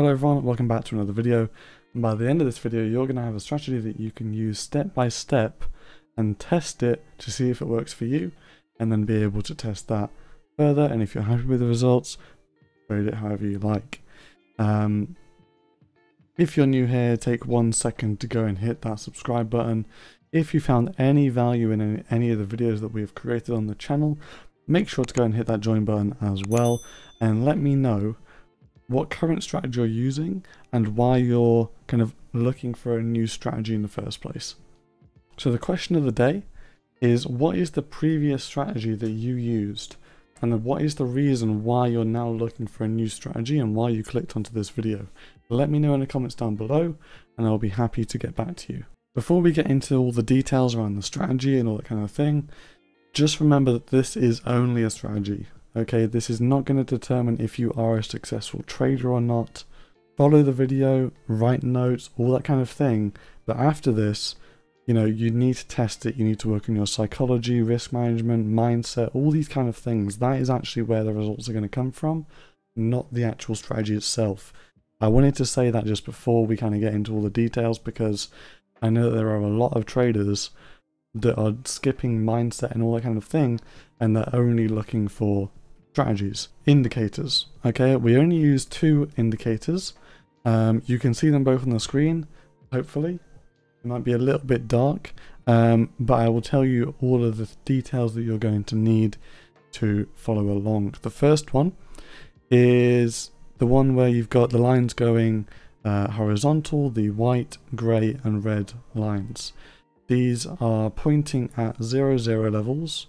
Hello everyone, welcome back to another video. And by the end of this video, you're going to have a strategy that you can use step by step and test it to see if it works for you and then be able to test that further. And if you're happy with the results, rate it however you like. Um, if you're new here, take one second to go and hit that subscribe button. If you found any value in any, of the videos that we've created on the channel, make sure to go and hit that join button as well and let me know what current strategy you're using and why you're kind of looking for a new strategy in the first place. So the question of the day is what is the previous strategy that you used and then what is the reason why you're now looking for a new strategy and why you clicked onto this video. Let me know in the comments down below and I'll be happy to get back to you. Before we get into all the details around the strategy and all that kind of thing, just remember that this is only a strategy. Okay, this is not going to determine if you are a successful trader or not. Follow the video, write notes, all that kind of thing. But after this, you know, you need to test it. You need to work on your psychology, risk management, mindset, all these kind of things. That is actually where the results are going to come from, not the actual strategy itself. I wanted to say that just before we kind of get into all the details because I know that there are a lot of traders that are skipping mindset and all that kind of thing and they're only looking for strategies. Indicators. Okay, we only use two indicators. Um, you can see them both on the screen, hopefully. It might be a little bit dark, um, but I will tell you all of the details that you're going to need to follow along. The first one is the one where you've got the lines going uh, horizontal, the white, grey and red lines. These are pointing at 0, 0 levels,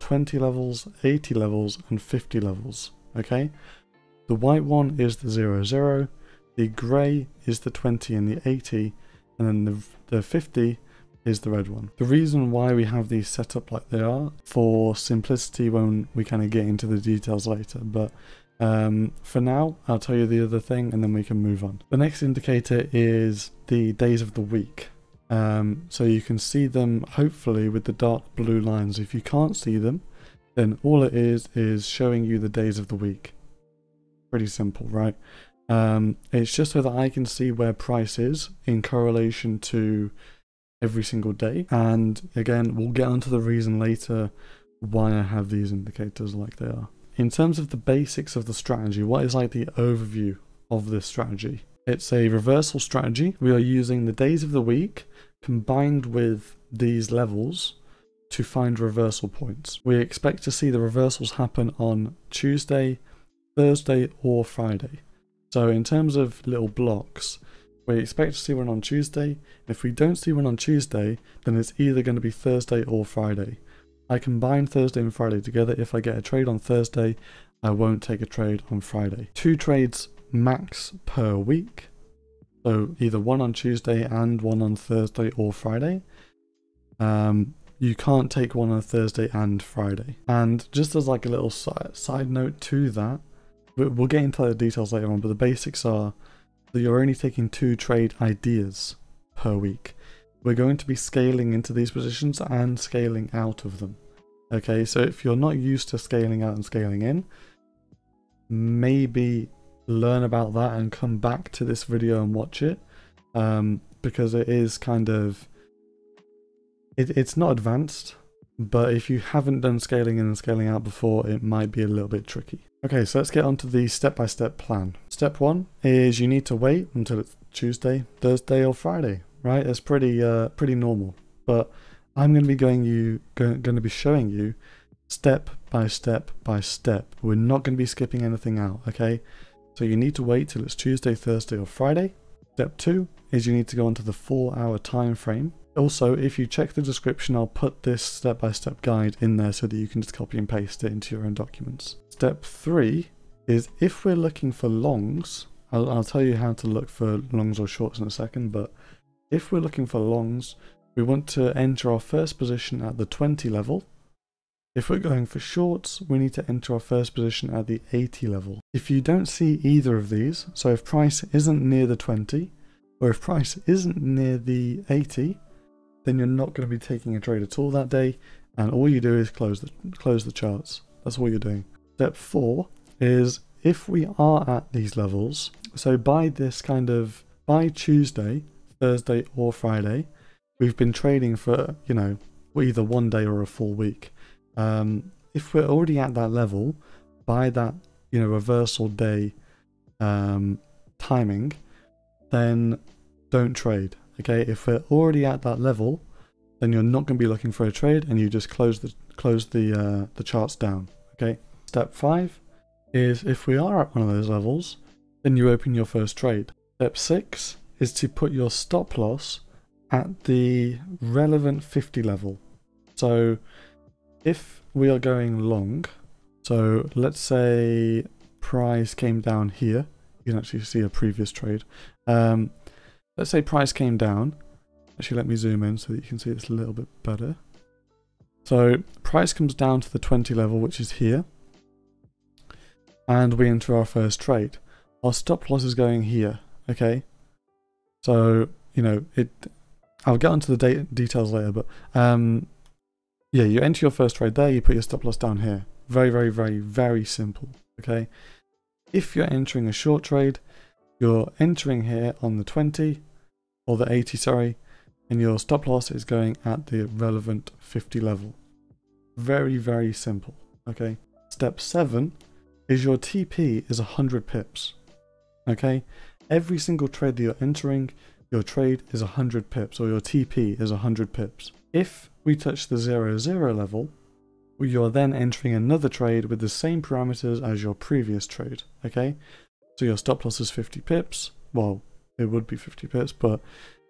20 levels, 80 levels, and 50 levels. Okay? The white one is the 0, 0, the grey is the 20 and the 80, and then the, the 50 is the red one. The reason why we have these set up like they are, for simplicity when we kind of get into the details later, but um, for now, I'll tell you the other thing and then we can move on. The next indicator is the days of the week. Um, so you can see them hopefully with the dark blue lines. If you can't see them, then all it is is showing you the days of the week. Pretty simple, right? Um, it's just so that I can see where price is in correlation to every single day. And again, we'll get onto the reason later why I have these indicators like they are. In terms of the basics of the strategy, what is like the overview of this strategy? It's a reversal strategy. We are using the days of the week combined with these levels to find reversal points. We expect to see the reversals happen on Tuesday, Thursday or Friday. So in terms of little blocks, we expect to see one on Tuesday. If we don't see one on Tuesday, then it's either going to be Thursday or Friday. I combine Thursday and Friday together. If I get a trade on Thursday, I won't take a trade on Friday. Two trades max per week. So either one on Tuesday and one on Thursday or Friday. Um, you can't take one on Thursday and Friday. And just as like a little side note to that, we'll get into the details later on, but the basics are that you're only taking two trade ideas per week. We're going to be scaling into these positions and scaling out of them. Okay, so if you're not used to scaling out and scaling in, maybe learn about that and come back to this video and watch it um, because it is kind of it, it's not advanced but if you haven't done scaling in and scaling out before it might be a little bit tricky. Okay so let's get on to the step-by-step -step plan. Step one is you need to wait until it's tuesday thursday or friday right? It's pretty uh pretty normal. But i'm going to be going you going, going to be showing you step by step by step. We're not going to be skipping anything out okay so you need to wait till it's Tuesday, Thursday or Friday. Step 2 is you need to go onto the 4 hour time frame. Also, if you check the description, I'll put this step-by-step -step guide in there so that you can just copy and paste it into your own documents. Step 3 is if we're looking for longs, I'll, I'll tell you how to look for longs or shorts in a second, but if we're looking for longs, we want to enter our first position at the 20 level if we're going for shorts, we need to enter our first position at the 80 level. If you don't see either of these, so if price isn't near the 20, or if price isn't near the 80, then you're not going to be taking a trade at all that day, and all you do is close the, close the charts. That's all you're doing. Step 4 is if we are at these levels, so by this kind of, by Tuesday, Thursday or Friday, we've been trading for, you know, either one day or a full week. Um, if we're already at that level, by that, you know, reversal day um, timing, then don't trade. Okay, if we're already at that level, then you're not going to be looking for a trade, and you just close the close the uh, the charts down. Okay. Step five is if we are at one of those levels, then you open your first trade. Step six is to put your stop loss at the relevant 50 level. So if we are going long, so let's say price came down here, you can actually see a previous trade. Um, let's say price came down. Actually, let me zoom in so that you can see this a little bit better. So price comes down to the 20 level, which is here. And we enter our first trade. Our stop loss is going here, okay? So, you know, it. I'll get onto the details later, but um, yeah, you enter your first trade there, you put your stop loss down here. Very, very, very, very simple, okay? If you're entering a short trade, you're entering here on the 20, or the 80, sorry, and your stop loss is going at the relevant 50 level. Very, very simple, okay? Step 7 is your TP is 100 pips, okay? Every single trade that you're entering, your trade is 100 pips, or your TP is 100 pips. If we touch the 0, 0 level, you're then entering another trade with the same parameters as your previous trade, okay? So your stop loss is 50 pips. Well, it would be 50 pips, but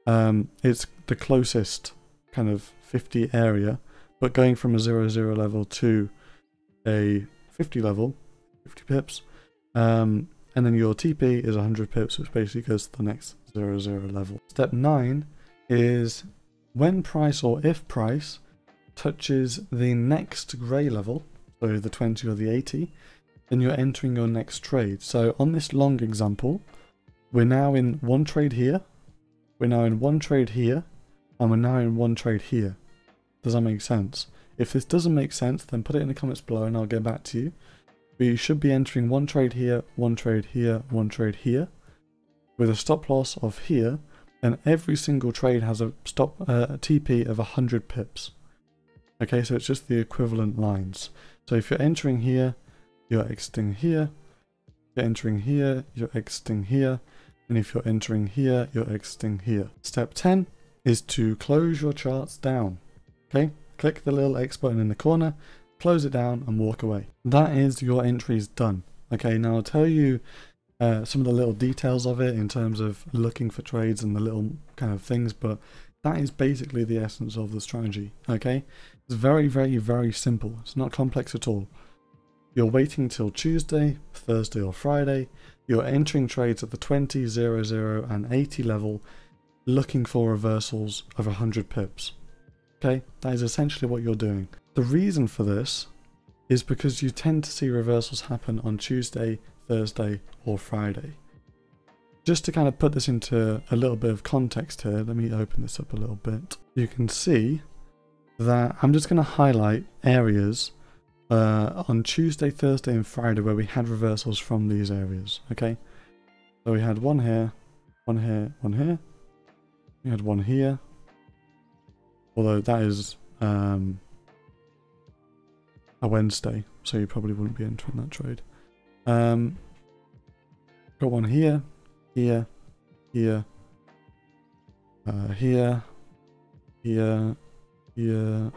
um, it's the closest kind of 50 area. But going from a 0, 0 level to a 50 level, 50 pips, um, and then your TP is 100 pips, which basically goes to the next 0, 0 level. Step 9 is when price or if price touches the next grey level, so the 20 or the 80, then you're entering your next trade. So on this long example, we're now in one trade here, we're now in one trade here, and we're now in one trade here. Does that make sense? If this doesn't make sense, then put it in the comments below and I'll get back to you. You should be entering one trade here, one trade here, one trade here, with a stop loss of here, and every single trade has a stop uh, a TP of 100 pips. Okay, so it's just the equivalent lines. So if you're entering here, you're exiting here. You're entering here, you're exiting here. And if you're entering here, you're exiting here. Step 10 is to close your charts down. Okay, click the little X button in the corner, close it down and walk away. That is your entries done. Okay, now I'll tell you uh, some of the little details of it in terms of looking for trades and the little kind of things, but that is basically the essence of the strategy, okay? It's very, very, very simple. It's not complex at all. You're waiting till Tuesday, Thursday or Friday. You're entering trades at the 20, 0, 0 and 80 level looking for reversals of 100 pips. Okay, that is essentially what you're doing. The reason for this is because you tend to see reversals happen on Tuesday, Thursday or Friday. Just to kind of put this into a little bit of context here, let me open this up a little bit. You can see that I'm just going to highlight areas uh, on Tuesday, Thursday and Friday where we had reversals from these areas, okay? So we had one here, one here, one here. We had one here. Although that is um, a Wednesday, so you probably wouldn't be entering that trade. Um, got one here, here, here, uh, here, here, here.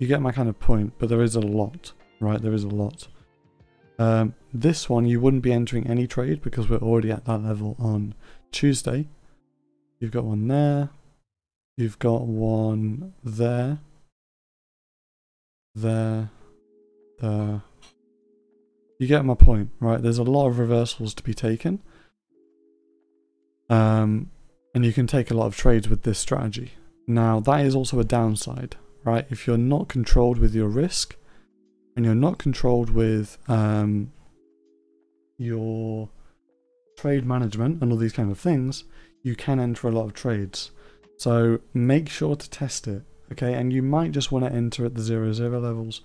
You get my kind of point, but there is a lot, right? There is a lot. Um, this one, you wouldn't be entering any trade because we're already at that level on Tuesday. You've got one there. You've got one there. There. There. You get my point, right? There's a lot of reversals to be taken. Um, and you can take a lot of trades with this strategy. Now, that is also a downside, right? If you're not controlled with your risk, and you're not controlled with um, your trade management and all these kind of things, you can enter a lot of trades. So make sure to test it, okay? And you might just want to enter at the 0, 0 levels.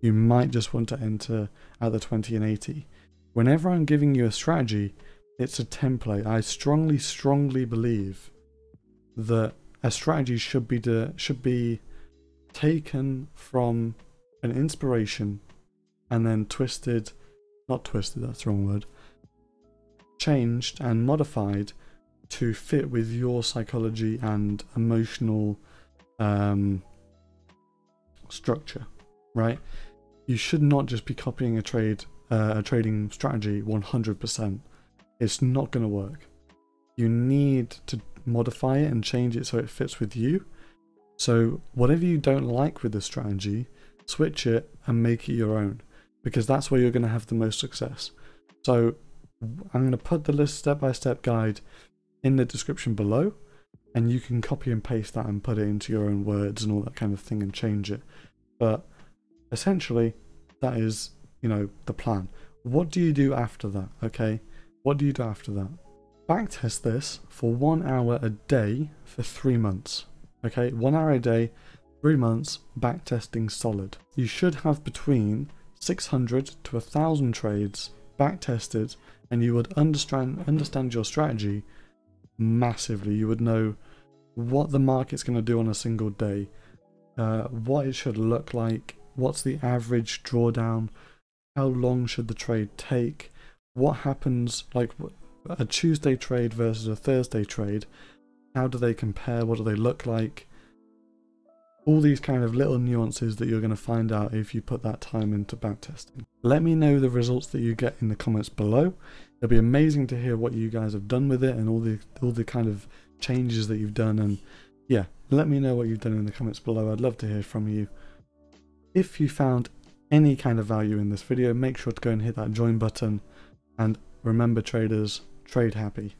You might just want to enter at the 20 and 80. Whenever I'm giving you a strategy, it's a template. I strongly, strongly believe that a strategy should be should be taken from an inspiration and then twisted, not twisted, that's the wrong word, changed and modified to fit with your psychology and emotional um, structure, right? You should not just be copying a trade, uh, a trading strategy 100%. It's not going to work. You need to modify it and change it so it fits with you. So whatever you don't like with the strategy, switch it and make it your own because that's where you're going to have the most success. So I'm going to put the list step-by-step guide in the description below and you can copy and paste that and put it into your own words and all that kind of thing and change it. But essentially, that is, you know, the plan. What do you do after that, okay? What do you do after that? Backtest this for one hour a day for three months. Okay, one hour a day, three months, backtesting solid. You should have between 600 to 1000 trades backtested and you would understand understand your strategy massively. You would know what the market's going to do on a single day, uh, what it should look like, what's the average drawdown, how long should the trade take, what happens, like a Tuesday trade versus a Thursday trade, how do they compare, what do they look like, all these kind of little nuances that you're going to find out if you put that time into backtesting. Let me know the results that you get in the comments below. It'll be amazing to hear what you guys have done with it and all the all the kind of changes that you've done and yeah, let me know what you've done in the comments below. I'd love to hear from you. If you found any kind of value in this video, make sure to go and hit that join button and remember traders, trade happy.